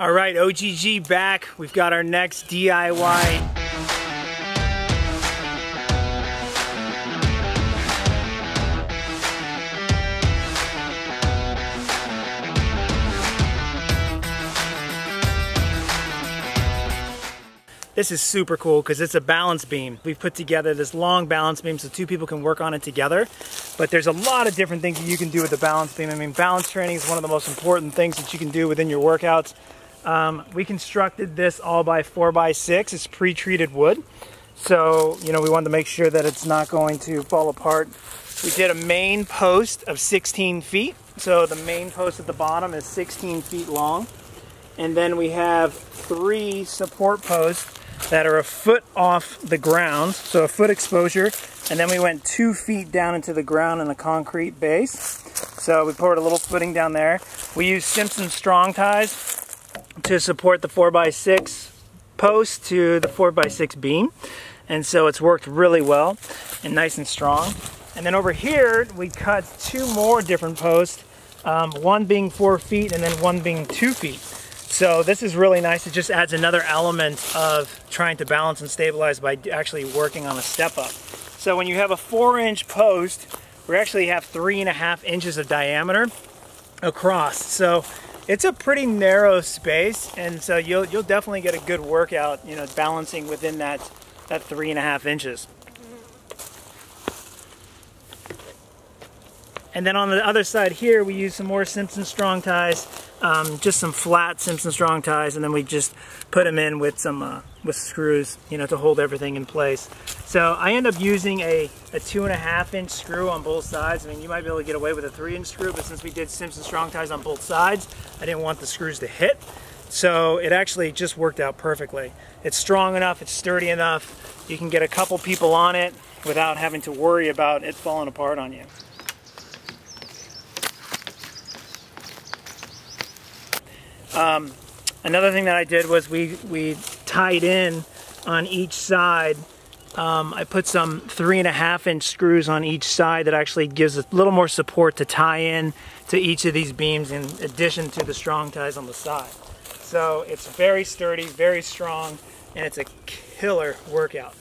All right, OGG back. We've got our next DIY This is super cool because it's a balance beam. We've put together this long balance beam so two people can work on it together. But there's a lot of different things that you can do with the balance beam. I mean, balance training is one of the most important things that you can do within your workouts. Um, we constructed this all by 4x6. It's pre-treated wood. So, you know, we wanted to make sure that it's not going to fall apart. We did a main post of 16 feet. So the main post at the bottom is 16 feet long. And then we have three support posts that are a foot off the ground, so a foot exposure, and then we went two feet down into the ground in a concrete base. So we poured a little footing down there. We used Simpson strong ties to support the 4x6 post to the 4x6 beam. And so it's worked really well and nice and strong. And then over here, we cut two more different posts, um, one being four feet and then one being two feet. So this is really nice. It just adds another element of trying to balance and stabilize by actually working on a step up. So when you have a four inch post, we actually have three and a half inches of diameter across. So it's a pretty narrow space and so you'll, you'll definitely get a good workout, you know, balancing within that, that three and a half inches. And then on the other side here, we use some more Simpson Strong ties, um, just some flat Simpson Strong ties, and then we just put them in with some uh, with screws, you know, to hold everything in place. So I end up using a, a two and a half inch screw on both sides. I mean, you might be able to get away with a three inch screw, but since we did Simpson Strong ties on both sides, I didn't want the screws to hit. So it actually just worked out perfectly. It's strong enough, it's sturdy enough. You can get a couple people on it without having to worry about it falling apart on you. Um, another thing that I did was we, we tied in on each side. Um, I put some three and a half inch screws on each side that actually gives a little more support to tie in to each of these beams in addition to the strong ties on the side. So it's very sturdy, very strong, and it's a killer workout.